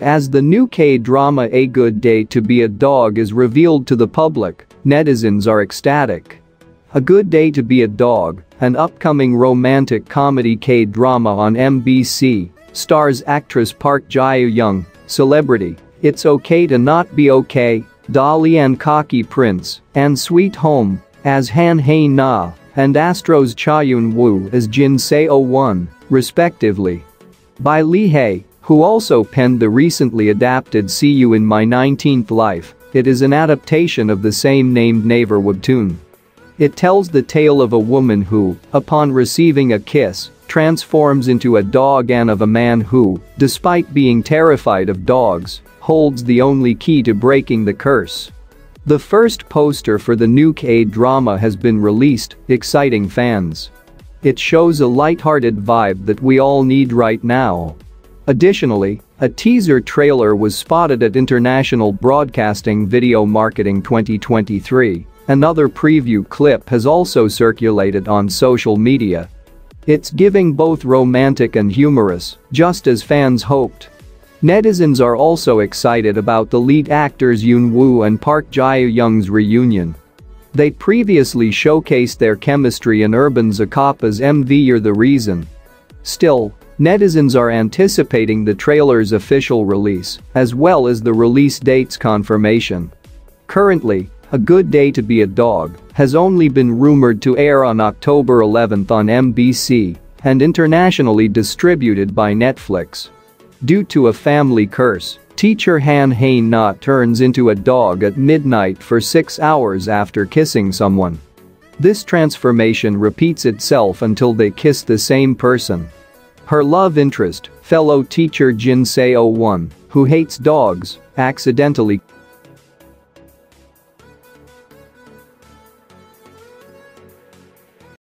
As the new K-drama A Good Day to Be a Dog is revealed to the public, netizens are ecstatic. A Good Day to Be a Dog, an upcoming romantic comedy K-drama on MBC, stars actress Park Gyu Young, celebrity, It's Okay to Not Be Okay, Dali and Cocky Prince, and Sweet Home, as Han Hae Na, and Astro's Cha Eun Woo as Jin Seo Won, respectively. By Lee Hey, who also penned the recently adapted See You in My 19th Life, it is an adaptation of the same named Naver webtoon. It tells the tale of a woman who, upon receiving a kiss, transforms into a dog and of a man who, despite being terrified of dogs, holds the only key to breaking the curse. The first poster for the new K-drama has been released, exciting fans. It shows a light-hearted vibe that we all need right now. Additionally, a teaser trailer was spotted at International Broadcasting Video Marketing 2023. Another preview clip has also circulated on social media. It's giving both romantic and humorous, just as fans hoped. Netizens are also excited about the lead actors Eunwoo and Park Gyu Young's reunion. They previously showcased their chemistry in Urban Zakapa's MV You're the Reason. Still, netizens are anticipating the trailer's official release, as well as the release date's confirmation. Currently, A Good Day to Be a Dog has only been rumored to air on October 11 on MBC and internationally distributed by Netflix. Due to a family curse, teacher Han Hae Na turns into a dog at midnight for six hours after kissing someone. This transformation repeats itself until they kiss the same person. Her love interest, fellow teacher Jin Seo Won, who hates dogs, accidentally